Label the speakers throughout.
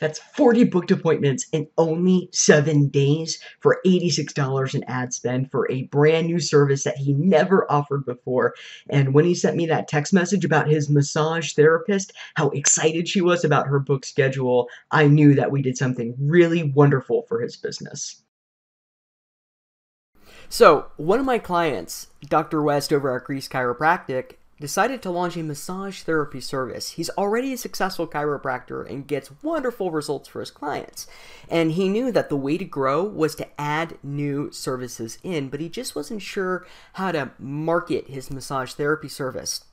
Speaker 1: That's 40 booked appointments in only seven days for $86 in ad spend for a brand new service that he never offered before. And when he sent me that text message about his massage therapist, how excited she was about her book schedule, I knew that we did something really wonderful for his business.
Speaker 2: So, one of my clients, Dr. West over at Greece Chiropractic, decided to launch a massage therapy service. He's already a successful chiropractor and gets wonderful results for his clients. And he knew that the way to grow was to add new services in, but he just wasn't sure how to market his massage therapy service.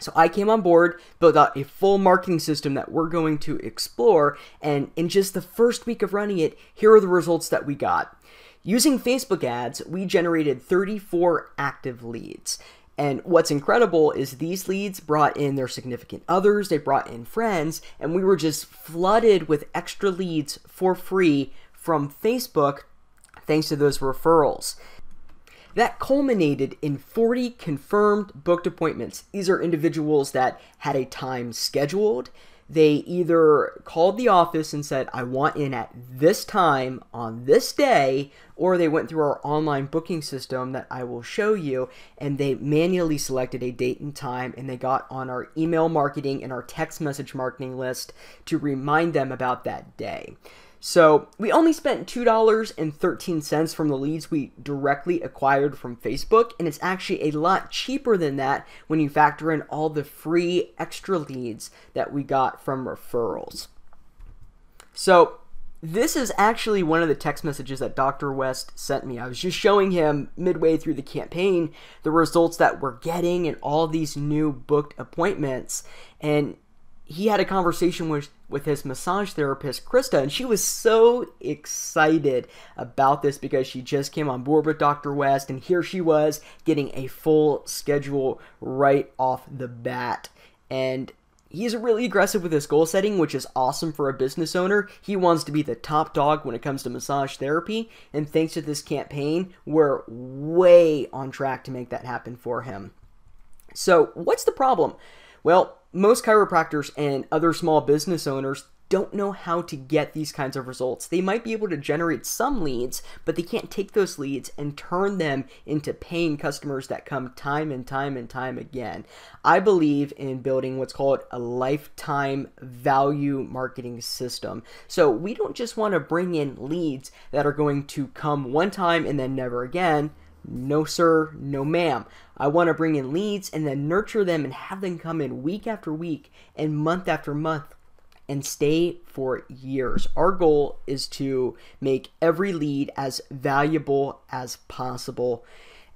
Speaker 2: So I came on board, built out a full marketing system that we're going to explore, and in just the first week of running it, here are the results that we got. Using Facebook ads, we generated 34 active leads. And what's incredible is these leads brought in their significant others, they brought in friends, and we were just flooded with extra leads for free from Facebook thanks to those referrals. That culminated in 40 confirmed booked appointments. These are individuals that had a time scheduled they either called the office and said, I want in at this time on this day, or they went through our online booking system that I will show you and they manually selected a date and time and they got on our email marketing and our text message marketing list to remind them about that day. So we only spent $2.13 from the leads we directly acquired from Facebook, and it's actually a lot cheaper than that when you factor in all the free extra leads that we got from referrals. So this is actually one of the text messages that Dr. West sent me. I was just showing him midway through the campaign the results that we're getting and all these new booked appointments. And he had a conversation with with his massage therapist Krista and she was so excited about this because she just came on board with Dr. West and here she was getting a full schedule right off the bat. And he's really aggressive with his goal setting which is awesome for a business owner. He wants to be the top dog when it comes to massage therapy and thanks to this campaign we're way on track to make that happen for him. So what's the problem? Well most chiropractors and other small business owners don't know how to get these kinds of results. They might be able to generate some leads, but they can't take those leads and turn them into paying customers that come time and time and time again. I believe in building what's called a lifetime value marketing system. So we don't just want to bring in leads that are going to come one time and then never again. No, sir, no, ma'am. I want to bring in leads and then nurture them and have them come in week after week and month after month and stay for years. Our goal is to make every lead as valuable as possible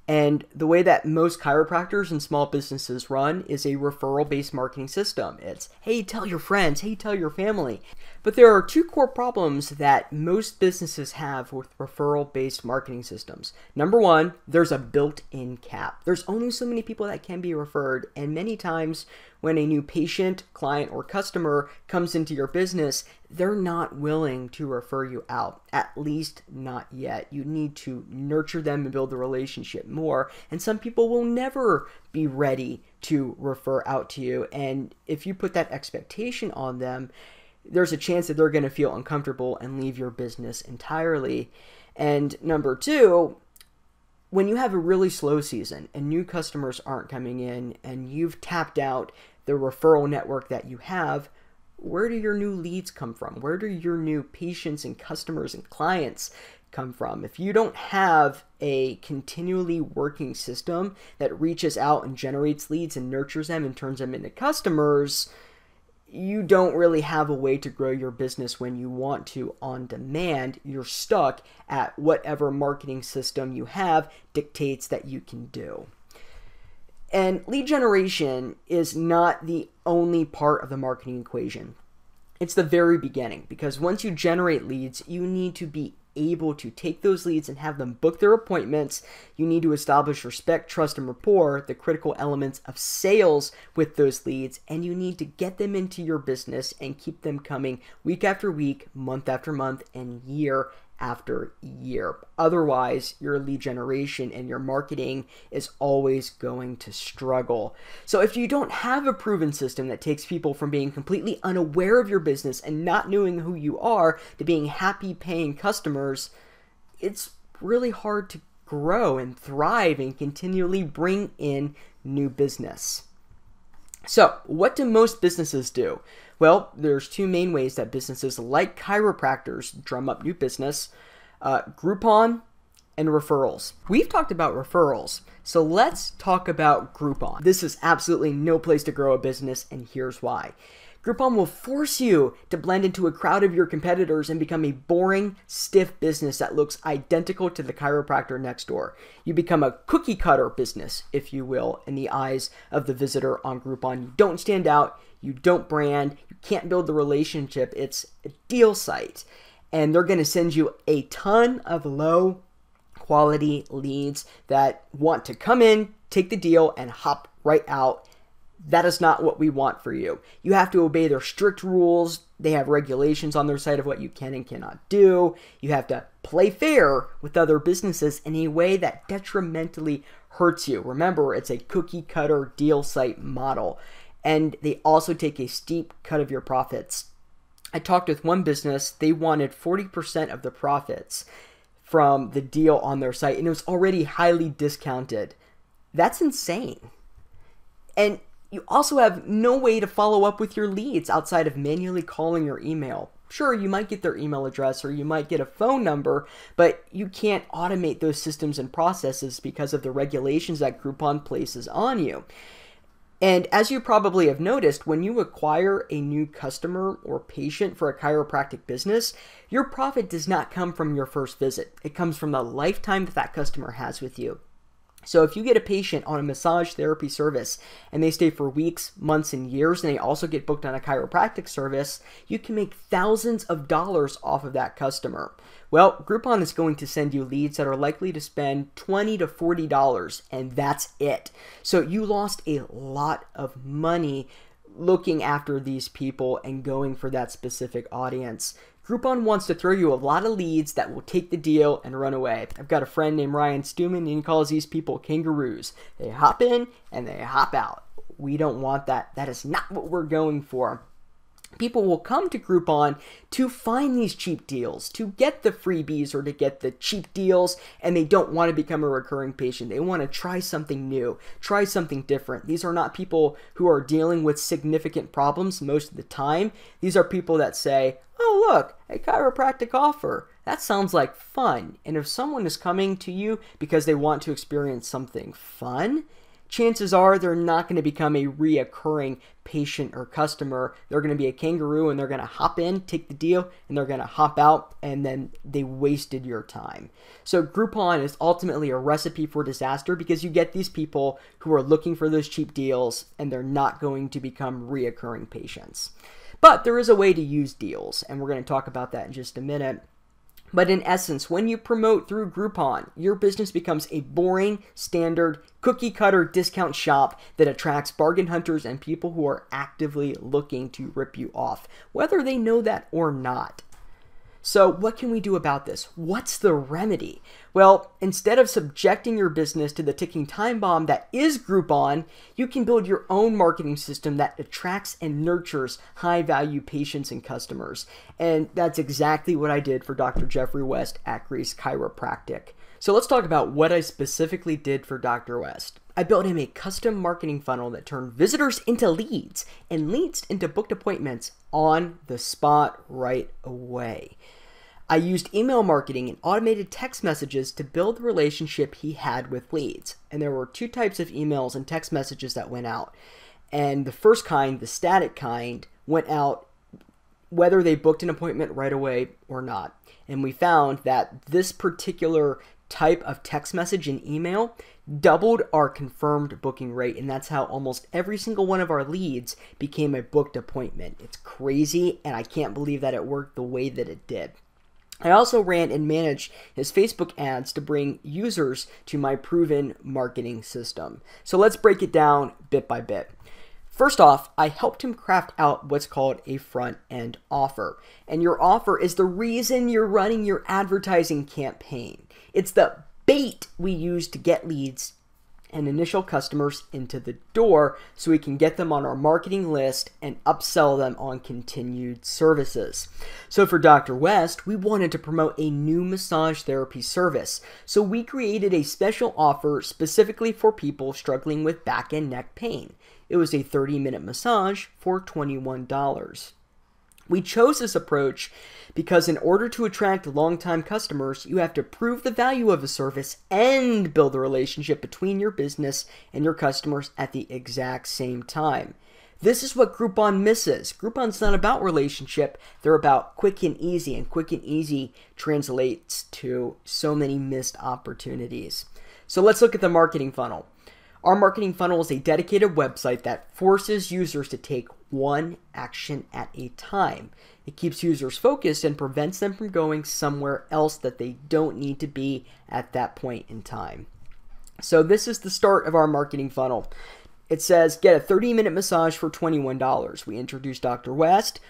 Speaker 2: and the way that most chiropractors and small businesses run is a referral based marketing system. It's, hey, tell your friends, hey, tell your family. But there are two core problems that most businesses have with referral based marketing systems. Number one, there's a built in cap. There's only so many people that can be referred, and many times when a new patient, client, or customer comes into your business, they're not willing to refer you out, at least not yet. You need to nurture them and build the relationship more. And some people will never be ready to refer out to you. And if you put that expectation on them, there's a chance that they're going to feel uncomfortable and leave your business entirely. And number two, when you have a really slow season and new customers aren't coming in and you've tapped out the referral network that you have, where do your new leads come from? Where do your new patients and customers and clients come from? If you don't have a continually working system that reaches out and generates leads and nurtures them and turns them into customers, you don't really have a way to grow your business when you want to on demand. You're stuck at whatever marketing system you have dictates that you can do. And lead generation is not the only part of the marketing equation. It's the very beginning because once you generate leads, you need to be able to take those leads and have them book their appointments. You need to establish respect, trust, and rapport, the critical elements of sales with those leads, and you need to get them into your business and keep them coming week after week, month after month, and year after year. Otherwise, your lead generation and your marketing is always going to struggle. So, if you don't have a proven system that takes people from being completely unaware of your business and not knowing who you are to being happy paying customers, it's really hard to grow and thrive and continually bring in new business. So, what do most businesses do? Well, there's two main ways that businesses like chiropractors drum up new business uh, Groupon and referrals. We've talked about referrals, so let's talk about Groupon. This is absolutely no place to grow a business, and here's why. Groupon will force you to blend into a crowd of your competitors and become a boring, stiff business that looks identical to the chiropractor next door. You become a cookie cutter business, if you will, in the eyes of the visitor on Groupon. You don't stand out, you don't brand, you can't build the relationship. It's a deal site. And they're going to send you a ton of low quality leads that want to come in, take the deal, and hop right out that is not what we want for you. You have to obey their strict rules. They have regulations on their side of what you can and cannot do. You have to play fair with other businesses in a way that detrimentally hurts you. Remember, it's a cookie cutter deal site model. And they also take a steep cut of your profits. I talked with one business, they wanted 40% of the profits from the deal on their site, and it was already highly discounted. That's insane. And you also have no way to follow up with your leads outside of manually calling your email. Sure, you might get their email address or you might get a phone number, but you can't automate those systems and processes because of the regulations that Groupon places on you. And as you probably have noticed, when you acquire a new customer or patient for a chiropractic business, your profit does not come from your first visit. It comes from the lifetime that that customer has with you. So if you get a patient on a massage therapy service and they stay for weeks, months, and years, and they also get booked on a chiropractic service, you can make thousands of dollars off of that customer. Well, Groupon is going to send you leads that are likely to spend 20 to $40, and that's it. So you lost a lot of money looking after these people and going for that specific audience. Groupon wants to throw you a lot of leads that will take the deal and run away. I've got a friend named Ryan Stewman, and he calls these people kangaroos. They hop in and they hop out. We don't want that. That is not what we're going for people will come to Groupon to find these cheap deals, to get the freebies or to get the cheap deals, and they don't want to become a recurring patient. They want to try something new, try something different. These are not people who are dealing with significant problems most of the time. These are people that say, oh, look, a chiropractic offer. That sounds like fun. And if someone is coming to you because they want to experience something fun, chances are they're not going to become a reoccurring patient or customer. They're going to be a kangaroo and they're going to hop in, take the deal, and they're going to hop out, and then they wasted your time. So, Groupon is ultimately a recipe for disaster because you get these people who are looking for those cheap deals and they're not going to become reoccurring patients. But there is a way to use deals, and we're going to talk about that in just a minute. But in essence, when you promote through Groupon, your business becomes a boring, standard, cookie cutter discount shop that attracts bargain hunters and people who are actively looking to rip you off, whether they know that or not. So, what can we do about this? What's the remedy? Well, instead of subjecting your business to the ticking time bomb that is Groupon, you can build your own marketing system that attracts and nurtures high value patients and customers. And that's exactly what I did for Dr. Jeffrey West at Chiropractic. So, let's talk about what I specifically did for Dr. West. I built him a custom marketing funnel that turned visitors into leads and leads into booked appointments on the spot right away. I used email marketing and automated text messages to build the relationship he had with leads. And there were two types of emails and text messages that went out. And the first kind, the static kind, went out whether they booked an appointment right away or not. And we found that this particular type of text message and email doubled our confirmed booking rate and that's how almost every single one of our leads became a booked appointment. It's crazy and I can't believe that it worked the way that it did. I also ran and managed his Facebook ads to bring users to my proven marketing system. So let's break it down bit by bit. First off, I helped him craft out what's called a front end offer. And your offer is the reason you're running your advertising campaign. It's the bait we use to get leads and initial customers into the door so we can get them on our marketing list and upsell them on continued services. So for Dr. West, we wanted to promote a new massage therapy service. So we created a special offer specifically for people struggling with back and neck pain. It was a 30 minute massage for $21. We chose this approach because, in order to attract longtime customers, you have to prove the value of a service and build a relationship between your business and your customers at the exact same time. This is what Groupon misses. Groupon's not about relationship, they're about quick and easy, and quick and easy translates to so many missed opportunities. So let's look at the marketing funnel. Our marketing funnel is a dedicated website that forces users to take one action at a time. It keeps users focused and prevents them from going somewhere else that they don't need to be at that point in time. So, this is the start of our marketing funnel. It says get a 30 minute massage for $21. We introduce Dr. West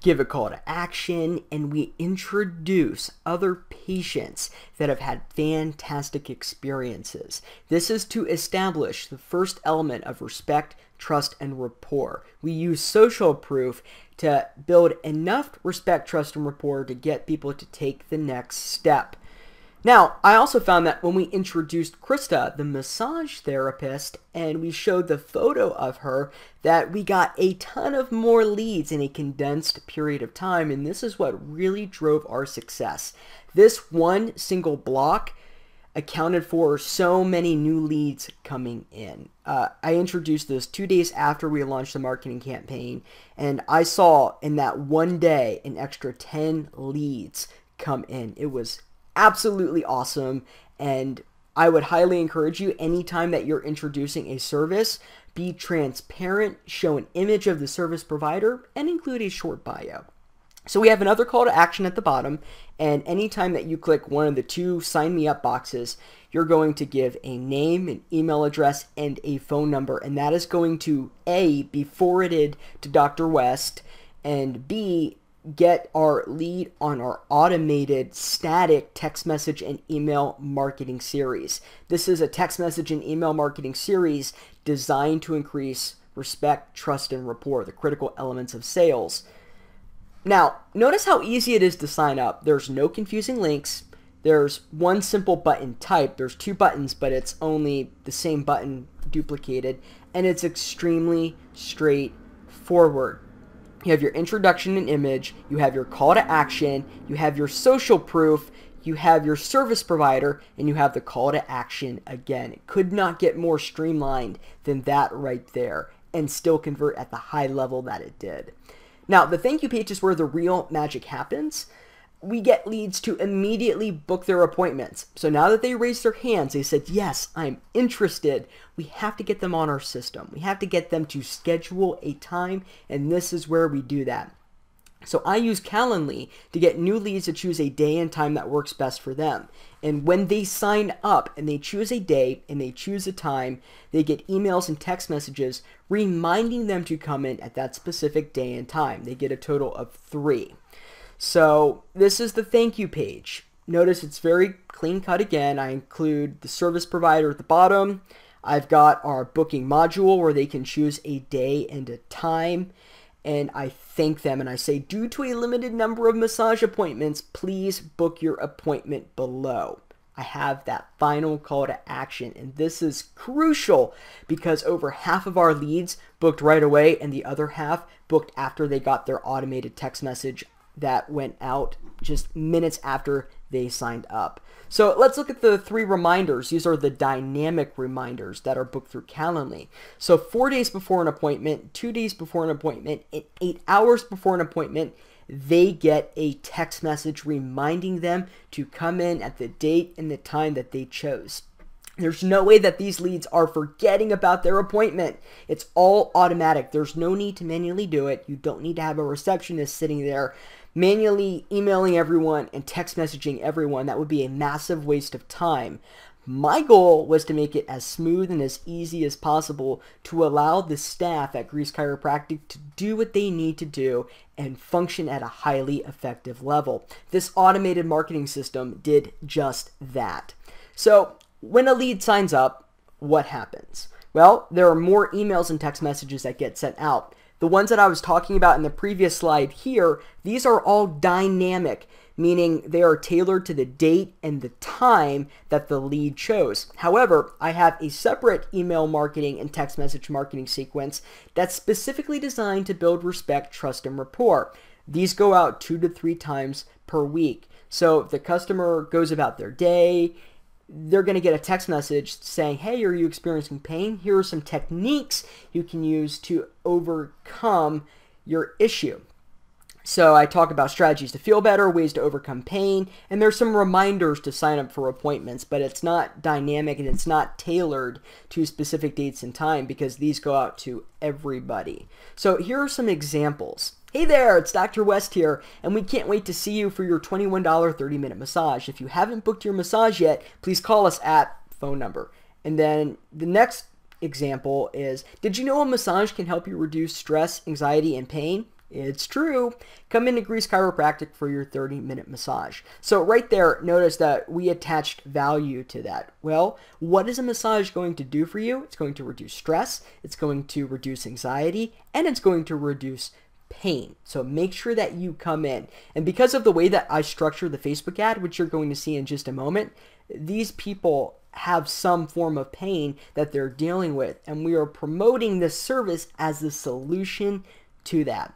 Speaker 2: give a call to action, and we introduce other patients that have had fantastic experiences. This is to establish the first element of respect, trust, and rapport. We use social proof to build enough respect, trust, and rapport to get people to take the next step. Now, I also found that when we introduced Krista, the massage therapist, and we showed the photo of her, that we got a ton of more leads in a condensed period of time, and this is what really drove our success. This one single block accounted for so many new leads coming in. Uh, I introduced this two days after we launched the marketing campaign, and I saw in that one day an extra 10 leads come in. It was absolutely awesome. And I would highly encourage you anytime that you're introducing a service, be transparent, show an image of the service provider, and include a short bio. So we have another call to action at the bottom, and anytime that you click one of the two sign me up boxes, you're going to give a name, an email address, and a phone number, and that is going to A, be forwarded to Dr. West, and B, get our lead on our automated static text message and email marketing series. This is a text message and email marketing series designed to increase respect, trust, and rapport, the critical elements of sales. Now, notice how easy it is to sign up. There's no confusing links. There's one simple button type. There's two buttons, but it's only the same button duplicated. And it's extremely straightforward. You have your introduction and image, you have your call to action, you have your social proof, you have your service provider, and you have the call to action again. It could not get more streamlined than that right there and still convert at the high level that it did. Now, the thank you page is where the real magic happens we get leads to immediately book their appointments. So now that they raised their hands, they said, Yes, I'm interested. We have to get them on our system. We have to get them to schedule a time, and this is where we do that. So I use Calendly to get new leads to choose a day and time that works best for them. And when they sign up and they choose a day and they choose a time, they get emails and text messages reminding them to come in at that specific day and time. They get a total of three. So this is the thank you page. Notice it's very clean cut again. I include the service provider at the bottom. I've got our booking module where they can choose a day and a time. And I thank them and I say, due to a limited number of massage appointments, please book your appointment below. I have that final call to action. And this is crucial because over half of our leads booked right away, and the other half booked after they got their automated text message that went out just minutes after they signed up. So let's look at the three reminders. These are the dynamic reminders that are booked through Calendly. So four days before an appointment, two days before an appointment, and eight hours before an appointment, they get a text message reminding them to come in at the date and the time that they chose. There's no way that these leads are forgetting about their appointment. It's all automatic. There's no need to manually do it. You don't need to have a receptionist sitting there manually emailing everyone and text messaging everyone, that would be a massive waste of time. My goal was to make it as smooth and as easy as possible to allow the staff at Greece Chiropractic to do what they need to do and function at a highly effective level. This automated marketing system did just that. So, when a lead signs up, what happens? Well, there are more emails and text messages that get sent out. The ones that I was talking about in the previous slide here, these are all dynamic meaning they are tailored to the date and the time that the lead chose. However, I have a separate email marketing and text message marketing sequence that's specifically designed to build respect, trust, and rapport. These go out two to three times per week. So the customer goes about their day, they're going to get a text message saying, Hey, are you experiencing pain? Here are some techniques you can use to overcome your issue. So I talk about strategies to feel better, ways to overcome pain, and there's some reminders to sign up for appointments, but it's not dynamic and it's not tailored to specific dates and time because these go out to everybody. So here are some examples. Hey there, it's Dr. West here, and we can't wait to see you for your $21 30 minute massage. If you haven't booked your massage yet, please call us at phone number. And then the next example is Did you know a massage can help you reduce stress, anxiety, and pain? It's true. Come into Greece Chiropractic for your 30 minute massage. So, right there, notice that we attached value to that. Well, what is a massage going to do for you? It's going to reduce stress, it's going to reduce anxiety, and it's going to reduce pain. So, make sure that you come in. And because of the way that I structure the Facebook ad, which you're going to see in just a moment, these people have some form of pain that they're dealing with. And we are promoting this service as the solution to that.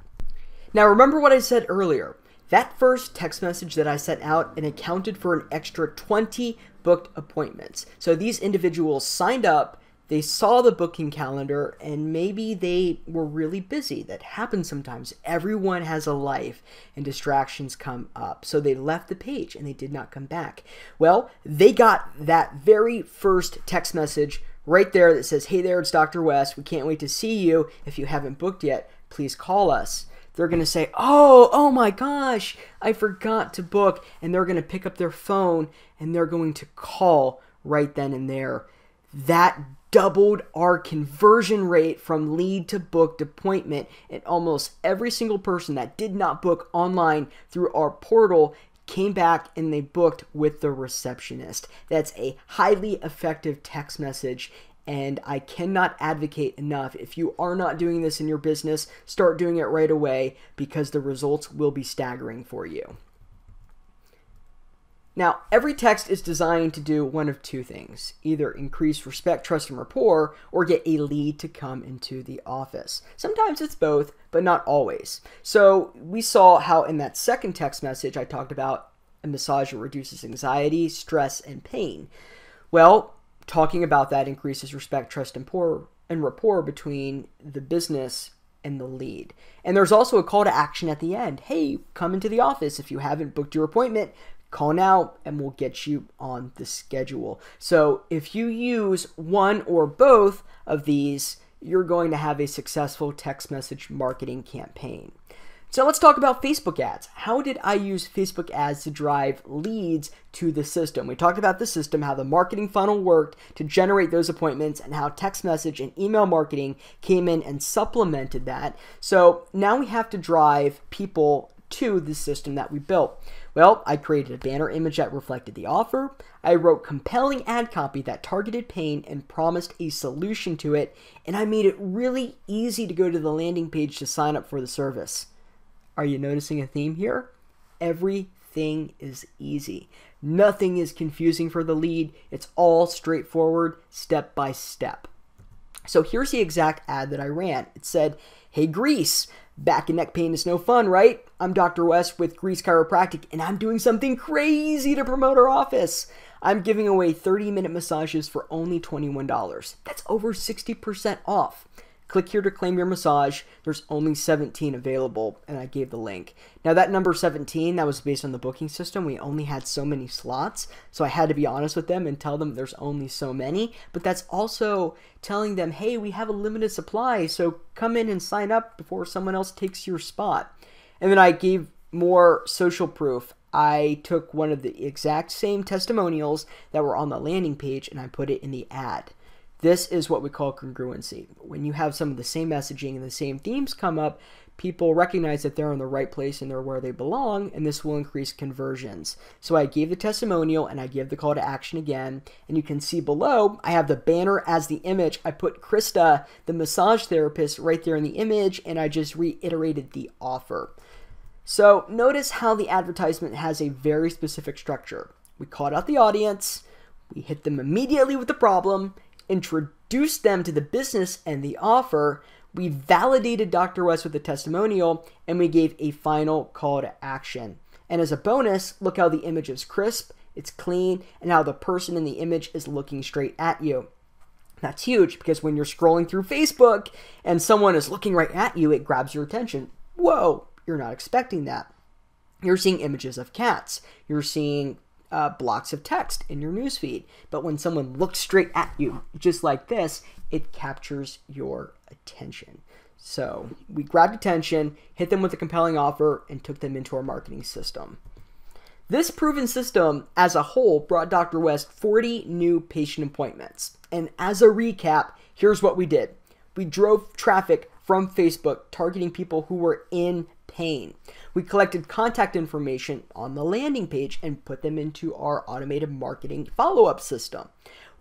Speaker 2: Now, remember what I said earlier. That first text message that I sent out and accounted for an extra 20 booked appointments. So these individuals signed up, they saw the booking calendar, and maybe they were really busy. That happens sometimes. Everyone has a life, and distractions come up. So they left the page and they did not come back. Well, they got that very first text message right there that says, Hey there, it's Dr. West. We can't wait to see you. If you haven't booked yet, please call us they're going to say, "Oh, oh my gosh, I forgot to book." And they're going to pick up their phone and they're going to call right then and there. That doubled our conversion rate from lead to booked appointment. And almost every single person that did not book online through our portal came back and they booked with the receptionist. That's a highly effective text message and I cannot advocate enough. If you are not doing this in your business, start doing it right away because the results will be staggering for you. Now, every text is designed to do one of two things either increase respect, trust, and rapport, or get a lead to come into the office. Sometimes it's both, but not always. So, we saw how in that second text message I talked about a massager reduces anxiety, stress, and pain. Well, talking about that increases respect, trust, and, and rapport between the business and the lead. And there's also a call to action at the end. Hey, come into the office. If you haven't booked your appointment, call now and we'll get you on the schedule. So if you use one or both of these, you're going to have a successful text message marketing campaign. So let's talk about Facebook ads. How did I use Facebook ads to drive leads to the system? We talked about the system, how the marketing funnel worked to generate those appointments, and how text message and email marketing came in and supplemented that. So now we have to drive people to the system that we built. Well, I created a banner image that reflected the offer. I wrote compelling ad copy that targeted pain and promised a solution to it, and I made it really easy to go to the landing page to sign up for the service. Are you noticing a theme here? Everything is easy. Nothing is confusing for the lead. It's all straightforward, step by step. So here's the exact ad that I ran. It said, Hey Greece, back and neck pain is no fun, right? I'm Dr. West with Greece Chiropractic, and I'm doing something crazy to promote our office. I'm giving away 30 minute massages for only $21. That's over 60% off. Click here to claim your massage. There's only 17 available, and I gave the link. Now, that number 17, that was based on the booking system. We only had so many slots, so I had to be honest with them and tell them there's only so many. But that's also telling them, hey, we have a limited supply, so come in and sign up before someone else takes your spot. And then I gave more social proof. I took one of the exact same testimonials that were on the landing page and I put it in the ad. This is what we call congruency. When you have some of the same messaging and the same themes come up, people recognize that they're in the right place and they're where they belong, and this will increase conversions. So I gave the testimonial and I give the call to action again. And you can see below, I have the banner as the image. I put Krista, the massage therapist, right there in the image, and I just reiterated the offer. So notice how the advertisement has a very specific structure. We called out the audience, we hit them immediately with the problem, introduced them to the business and the offer, we validated Dr. West with a testimonial, and we gave a final call to action. And as a bonus, look how the image is crisp, it's clean, and how the person in the image is looking straight at you. That's huge because when you're scrolling through Facebook and someone is looking right at you, it grabs your attention. Whoa, you're not expecting that. You're seeing images of cats. You're seeing uh, blocks of text in your newsfeed. But when someone looks straight at you, just like this, it captures your attention. So we grabbed attention, hit them with a compelling offer, and took them into our marketing system. This proven system as a whole brought Dr. West 40 new patient appointments. And as a recap, here's what we did we drove traffic from Facebook targeting people who were in pain. We collected contact information on the landing page and put them into our automated marketing follow up system.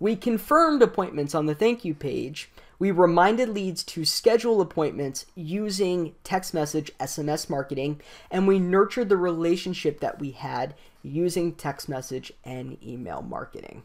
Speaker 2: We confirmed appointments on the thank you page. We reminded leads to schedule appointments using text message SMS marketing, and we nurtured the relationship that we had using text message and email marketing.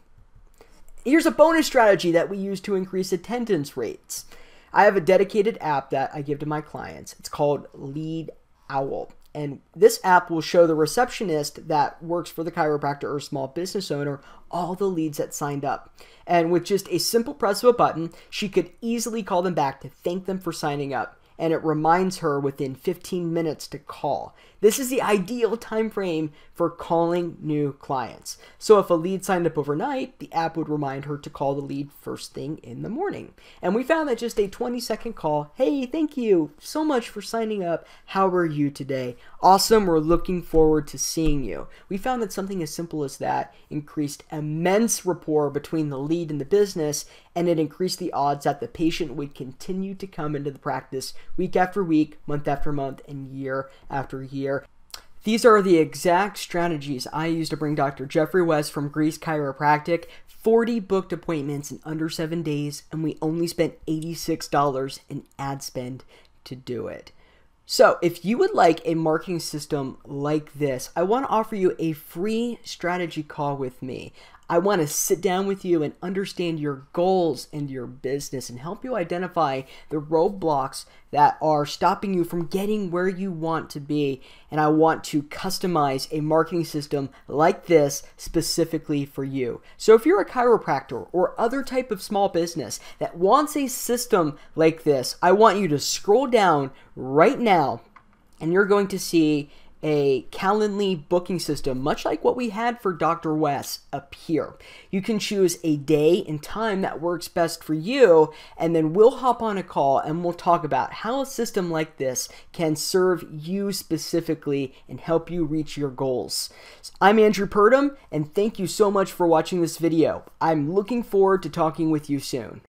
Speaker 2: Here's a bonus strategy that we use to increase attendance rates. I have a dedicated app that I give to my clients. It's called Lead Owl. And this app will show the receptionist that works for the chiropractor or small business owner all the leads that signed up. And with just a simple press of a button, she could easily call them back to thank them for signing up and it reminds her within 15 minutes to call. This is the ideal time frame for calling new clients. So if a lead signed up overnight, the app would remind her to call the lead first thing in the morning. And we found that just a 20 second call, hey, thank you so much for signing up. How are you today? Awesome, we're looking forward to seeing you. We found that something as simple as that increased immense rapport between the lead and the business, and it increased the odds that the patient would continue to come into the practice week after week, month after month, and year after year. These are the exact strategies I used to bring Dr. Jeffrey West from Greece Chiropractic 40 booked appointments in under seven days, and we only spent $86 in ad spend to do it. So, if you would like a marketing system like this, I want to offer you a free strategy call with me. I want to sit down with you and understand your goals and your business and help you identify the roadblocks that are stopping you from getting where you want to be. And I want to customize a marketing system like this specifically for you. So if you're a chiropractor or other type of small business that wants a system like this, I want you to scroll down right now and you're going to see a Calendly booking system, much like what we had for Dr. West up here. You can choose a day and time that works best for you, and then we'll hop on a call and we'll talk about how a system like this can serve you specifically and help you reach your goals. I'm Andrew Purdom, and thank you so much for watching this video. I'm looking forward to talking with you soon.